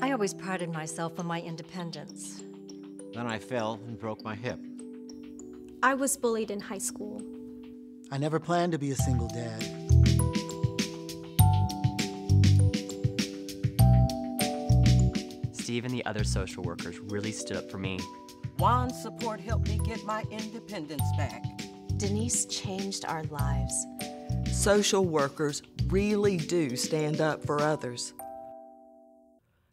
I always prided myself on my independence. Then I fell and broke my hip. I was bullied in high school. I never planned to be a single dad. Steve and the other social workers really stood up for me. Juan's support helped me get my independence back. Denise changed our lives. Social workers really do stand up for others.